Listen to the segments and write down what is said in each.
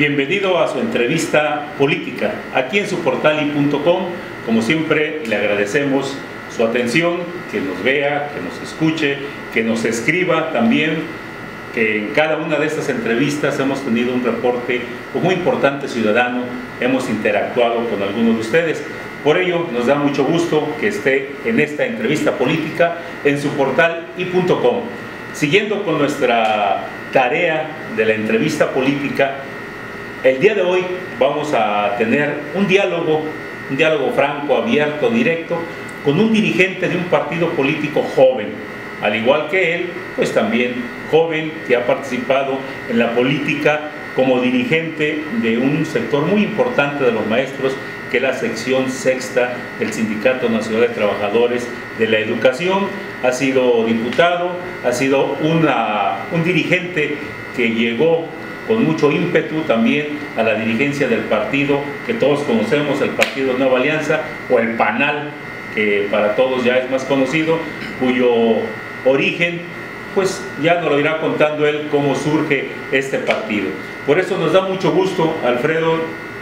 Bienvenido a su entrevista política aquí en su portal.com. Como siempre, le agradecemos su atención, que nos vea, que nos escuche, que nos escriba también, que en cada una de estas entrevistas hemos tenido un reporte muy importante ciudadano, hemos interactuado con algunos de ustedes. Por ello, nos da mucho gusto que esté en esta entrevista política en su portal y.com. Siguiendo con nuestra tarea de la entrevista política, el día de hoy vamos a tener un diálogo, un diálogo franco, abierto, directo, con un dirigente de un partido político joven, al igual que él, pues también joven que ha participado en la política como dirigente de un sector muy importante de los maestros, que es la sección sexta del Sindicato Nacional de Trabajadores de la Educación. Ha sido diputado, ha sido un dirigente que llegó con mucho ímpetu también a la dirigencia del partido que todos conocemos, el Partido Nueva Alianza o el PANAL, que para todos ya es más conocido, cuyo origen, pues ya nos lo irá contando él cómo surge este partido. Por eso nos da mucho gusto, Alfredo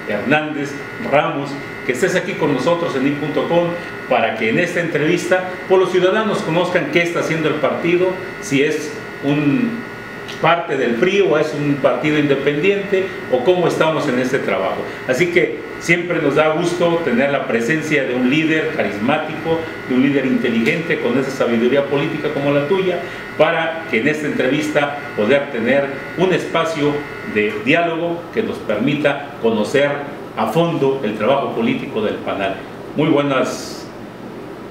Hernández Ramos, que estés aquí con nosotros en IN.com para que en esta entrevista, por los ciudadanos conozcan qué está haciendo el partido, si es un parte del PRI o es un partido independiente o cómo estamos en este trabajo. Así que siempre nos da gusto tener la presencia de un líder carismático, de un líder inteligente con esa sabiduría política como la tuya, para que en esta entrevista poder tener un espacio de diálogo que nos permita conocer a fondo el trabajo político del panel. Muy buenas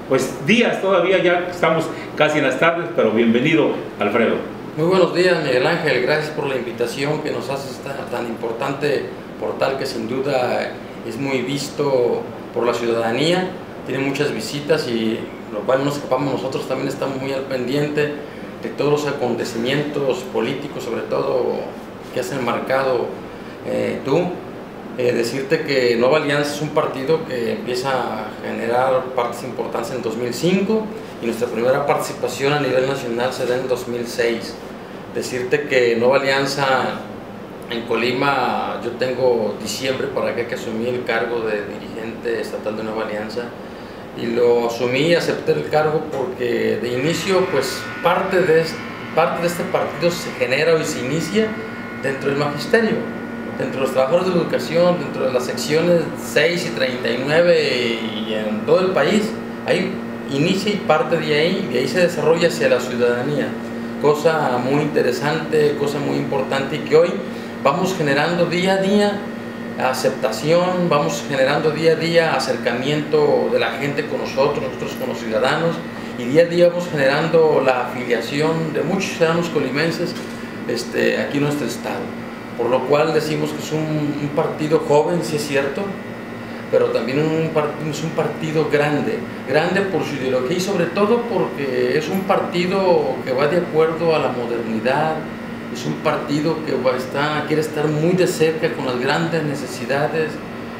pues días todavía, ya estamos casi en las tardes, pero bienvenido Alfredo. Muy buenos días, Miguel Ángel. Gracias por la invitación que nos hace esta tan importante portal que sin duda es muy visto por la ciudadanía. Tiene muchas visitas y lo cual no nos escapamos nosotros también estamos muy al pendiente de todos los acontecimientos políticos, sobre todo que has enmarcado eh, tú. Eh, decirte que Nueva Alianza es un partido que empieza a generar partes importantes en 2005 y nuestra primera participación a nivel nacional se da en 2006 decirte que Nueva Alianza en Colima, yo tengo diciembre para que asumí el cargo de dirigente estatal de Nueva Alianza y lo asumí y acepté el cargo porque de inicio pues parte de, parte de este partido se genera y se inicia dentro del magisterio, dentro de los trabajadores de educación, dentro de las secciones 6 y 39 y en todo el país, ahí inicia y parte de ahí y de ahí se desarrolla hacia la ciudadanía cosa muy interesante, cosa muy importante y que hoy vamos generando día a día aceptación, vamos generando día a día acercamiento de la gente con nosotros, nosotros con los ciudadanos y día a día vamos generando la afiliación de muchos ciudadanos colimenses este, aquí en nuestro estado. Por lo cual decimos que es un, un partido joven, si es cierto, pero también un, es un partido grande, grande por su ideología y sobre todo porque es un partido que va de acuerdo a la modernidad, es un partido que va, está, quiere estar muy de cerca con las grandes necesidades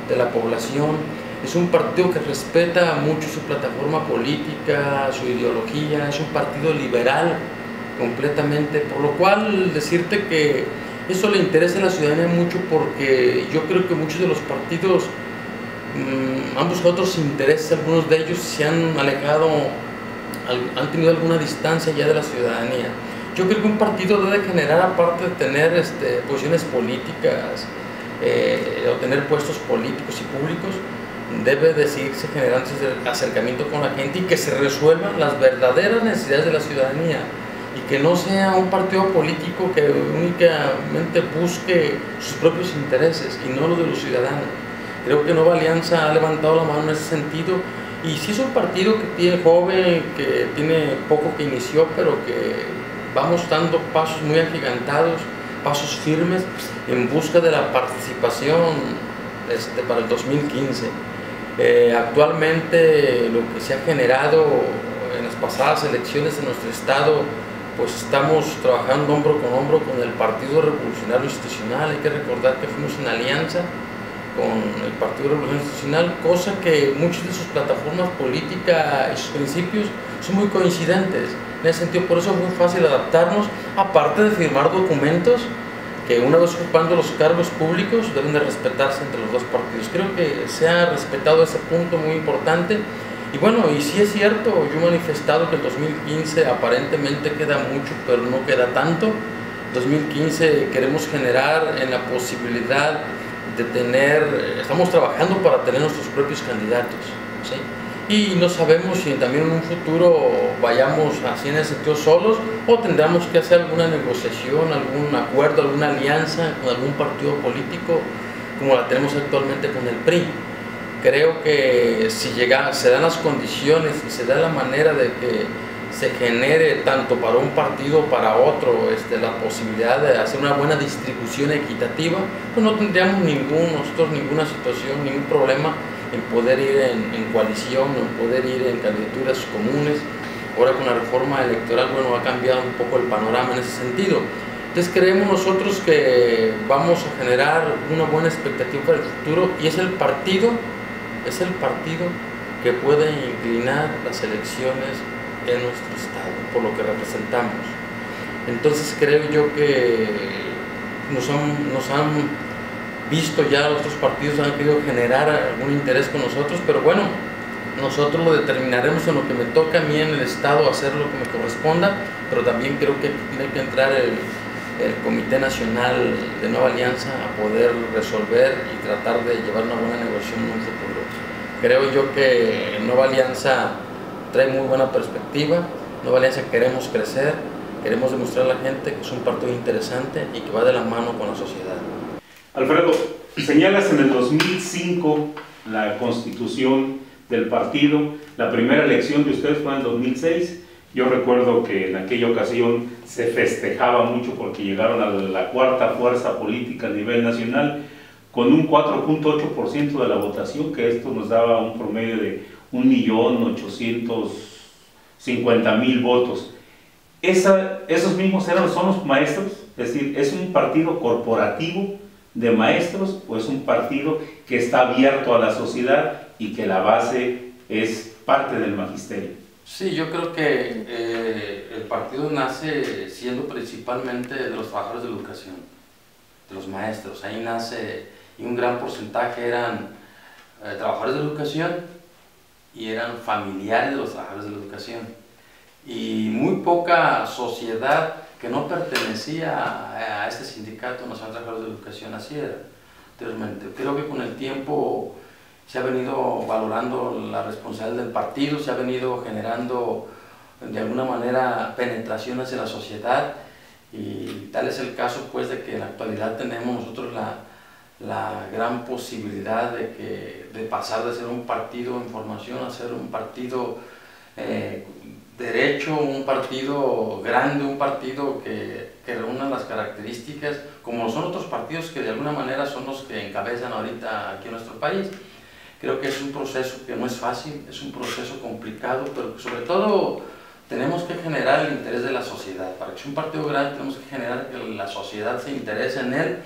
de la población, es un partido que respeta mucho su plataforma política, su ideología, es un partido liberal completamente, por lo cual decirte que eso le interesa a la ciudadanía mucho porque yo creo que muchos de los partidos Mm, han buscado otros intereses, algunos de ellos se han alejado, han tenido alguna distancia ya de la ciudadanía. Yo creo que un partido debe generar, aparte de tener este, posiciones políticas eh, o tener puestos políticos y públicos, debe de seguirse generando ese acercamiento con la gente y que se resuelvan las verdaderas necesidades de la ciudadanía y que no sea un partido político que únicamente busque sus propios intereses y no los de los ciudadanos. Creo que Nueva Alianza ha levantado la mano en ese sentido y sí es un partido que tiene joven, que tiene poco que inició, pero que vamos dando pasos muy agigantados, pasos firmes en busca de la participación este, para el 2015. Eh, actualmente lo que se ha generado en las pasadas elecciones en nuestro estado, pues estamos trabajando hombro con hombro con el Partido Revolucionario Institucional. Hay que recordar que fuimos en alianza con el Partido Revolución Institucional, cosa que muchas de sus plataformas políticas y sus principios son muy coincidentes. En ese sentido, por eso es muy fácil adaptarnos, aparte de firmar documentos que una vez ocupando los cargos públicos deben de respetarse entre los dos partidos. Creo que se ha respetado ese punto muy importante. Y bueno, y sí es cierto, yo he manifestado que el 2015 aparentemente queda mucho, pero no queda tanto. 2015 queremos generar en la posibilidad de tener, estamos trabajando para tener nuestros propios candidatos. ¿sí? y no sabemos si también en un futuro vayamos así en ese sentido solos o tendremos que hacer alguna negociación, algún acuerdo, alguna alianza con algún partido político como la tenemos actualmente con el PRI. Creo que si llega, se dan las condiciones y se da la manera de que se genere tanto para un partido para otro este, la posibilidad de hacer una buena distribución equitativa, pues no tendríamos ningún, nosotros ninguna situación, ningún problema en poder ir en, coalición, en poder ir en candidaturas comunes. Ahora con la reforma electoral, bueno, ha cambiado un poco el panorama en ese sentido. Entonces creemos nosotros que vamos a generar una buena expectativa para el futuro y es el partido, es el partido que puede inclinar las elecciones en nuestro estado, por lo que representamos. Entonces creo yo que nos han, nos han visto ya otros partidos han querido generar algún interés con nosotros, pero bueno, nosotros lo determinaremos en lo que me toca a mí en el Estado hacer lo que me corresponda, pero también creo que tiene que entrar el, el Comité Nacional de Nueva Alianza a poder resolver y tratar de llevar una buena negociación en un futuro. Creo yo que Nueva Alianza trae muy buena perspectiva, Nueva Alianza queremos crecer, queremos demostrar a la gente que es un partido interesante y que va de la mano con la sociedad. Alfredo, señalas en el 2005 la constitución del partido, la primera elección de ustedes fue en 2006. Yo recuerdo que en aquella ocasión se festejaba mucho porque llegaron a la cuarta fuerza política a nivel nacional con un 4.8% de la votación, que esto nos daba un promedio de 1.850.000 votos. Esos mismos eran, son los maestros, es decir, es un partido corporativo de maestros o es un partido que está abierto a la sociedad y que la base es parte del magisterio? Sí, yo creo que eh, el partido nace siendo principalmente de los trabajadores de educación, de los maestros. Ahí nace, y un gran porcentaje eran eh, trabajadores de educación y eran familiares de los trabajadores de educación. Y muy poca sociedad que no pertenecía a, este sindicato nacional de trabajadores de educación, así era. Creo que con el tiempo se ha venido valorando la responsabilidad del partido, se ha venido generando de alguna manera penetración hacia la sociedad y tal es el caso pues de que en la actualidad tenemos nosotros la, la gran posibilidad de, que, de pasar de ser un partido en formación a ser un partido eh, derecho, un partido grande, un partido que, que reúna las características, como son otros partidos que de alguna manera son los que encabezan ahorita aquí en nuestro país. Creo que es un proceso que no es fácil, es un proceso complicado, pero sobre todo tenemos que generar el interés de la sociedad. Para que sea un partido grande tenemos que generar que la sociedad se interese en él.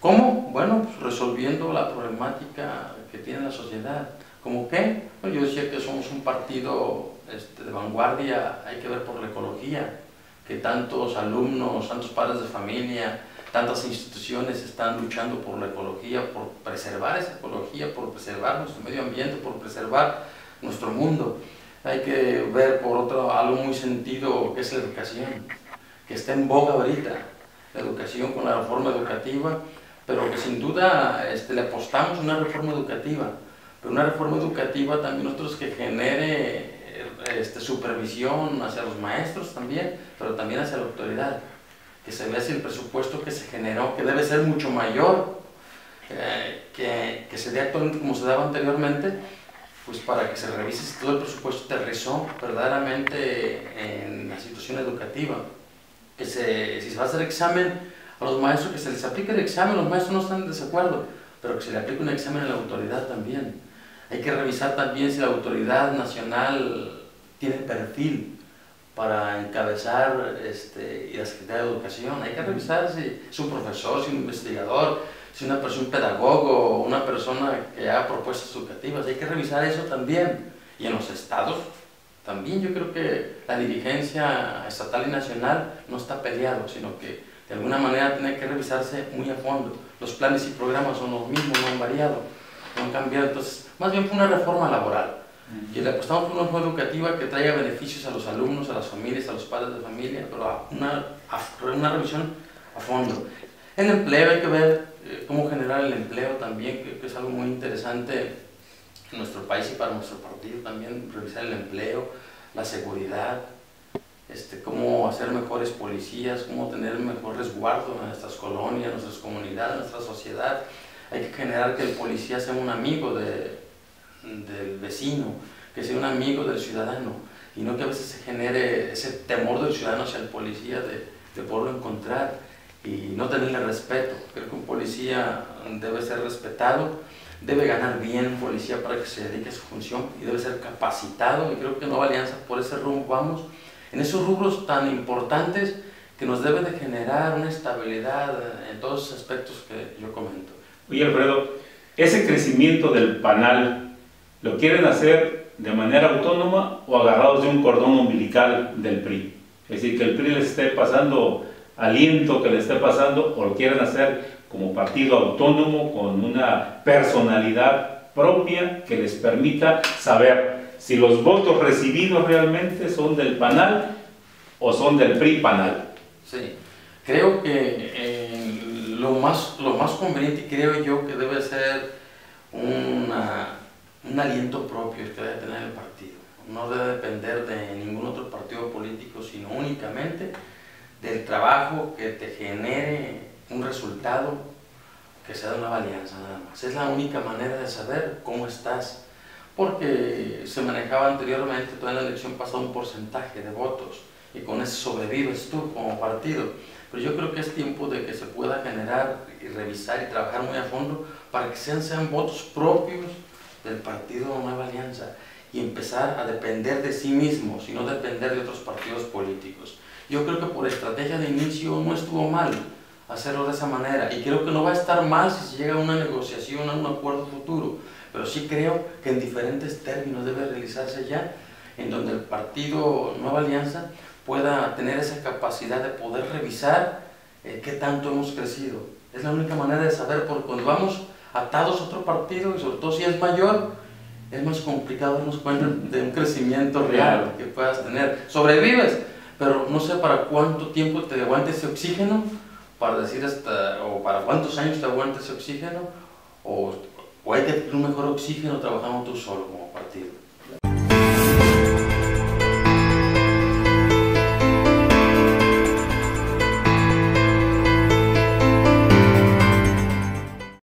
¿Cómo? Bueno, pues resolviendo la problemática que tiene la sociedad. ¿Cómo qué? yo decía que somos un partido este, de vanguardia, hay que ver por la ecología, que tantos alumnos, tantos padres de familia, tantas instituciones están luchando por la ecología, por preservar esa ecología, por preservar nuestro medio ambiente, por preservar nuestro mundo. Hay que ver por otro algo muy sentido que es la educación, que está en boga ahorita, la educación con la reforma educativa, pero que sin duda este, le apostamos a una reforma educativa, pero una reforma educativa también nosotros que genere este, supervisión hacia los maestros también, pero también hacia la autoridad, que se vea si el presupuesto que se generó, que debe ser mucho mayor eh, que, que, se dé actualmente como se daba anteriormente, pues para que se revise si todo el presupuesto aterrizó verdaderamente en la situación educativa. Que se, si se va a hacer examen a los maestros, que se les aplique el examen, los maestros no están en desacuerdo, pero que se le aplique un examen a la autoridad también. Hay que revisar también si la autoridad nacional tiene perfil para encabezar este, la Secretaría de Educación. Hay que revisar si es un profesor, si es un investigador, si es una persona, un pedagogo, una persona que haga propuestas educativas. Hay que revisar eso también. Y en los estados también yo creo que la dirigencia estatal y nacional no está peleado, sino que de alguna manera tiene que revisarse muy a fondo. Los planes y programas son los mismos, no han variado, no han cambiado. Entonces, más bien fue una reforma laboral. Y le apostamos por una reforma educativa que traiga beneficios a los alumnos, a las familias, a los padres de familia, pero una, una revisión a fondo. En empleo hay que ver eh, cómo generar el empleo también, que, que es algo muy interesante en nuestro país y para nuestro partido también, revisar el empleo, la seguridad, este, cómo hacer mejores policías, cómo tener mejor resguardo en nuestras colonias, en nuestras comunidades, en nuestra sociedad. Hay que generar que el policía sea un amigo de, del vecino, que sea un amigo del ciudadano, y no que a veces se genere ese temor del ciudadano hacia el policía de, de poderlo encontrar y no tenerle respeto. Creo que un policía debe ser respetado, debe ganar bien policía para que se dedique a su función y debe ser capacitado, y creo que Nueva Alianza por ese rumbo vamos en esos rubros tan importantes que nos debe de generar una estabilidad en todos esos aspectos que yo comento. Oye Alfredo, ese crecimiento del panal, ¿lo quieren hacer de manera autónoma o agarrados de un cordón umbilical del PRI? Es decir, que el PRI les esté pasando aliento, que le esté pasando, o lo quieren hacer como partido autónomo con una personalidad propia que les permita saber si los votos recibidos realmente son del panal o son del PRI panal. Sí, creo que eh, lo, más, lo más conveniente, creo yo, que debe ser una, un aliento propio que debe tener el partido. No debe depender de ningún otro partido político, sino únicamente del trabajo que te genere un resultado que sea de una alianza nada más. Es la única manera de saber cómo estás porque se manejaba anteriormente, toda la elección pasada, un porcentaje de votos y con eso sobrevives tú como partido. Pero yo creo que es tiempo de que se pueda generar y revisar y trabajar muy a fondo para que sean, sean votos propios del partido Nueva Alianza y empezar a depender de sí mismos y no depender de otros partidos políticos. Yo creo que por estrategia de inicio no estuvo mal hacerlo de esa manera y creo que no va a estar mal si se llega a una negociación, a un acuerdo futuro pero sí creo que en diferentes términos debe realizarse ya, en donde el partido Nueva Alianza pueda tener esa capacidad de poder revisar eh, qué tanto hemos crecido. Es la única manera de saber, porque cuando vamos atados a otro partido, y sobre todo si es mayor, es más complicado darnos cuenta de un crecimiento real que puedas tener. Sobrevives, pero no sé para cuánto tiempo te aguante ese oxígeno, para decir hasta, o para cuántos años te aguante ese oxígeno, o, o hay que tener un mejor oxígeno trabajando tú solo como partido.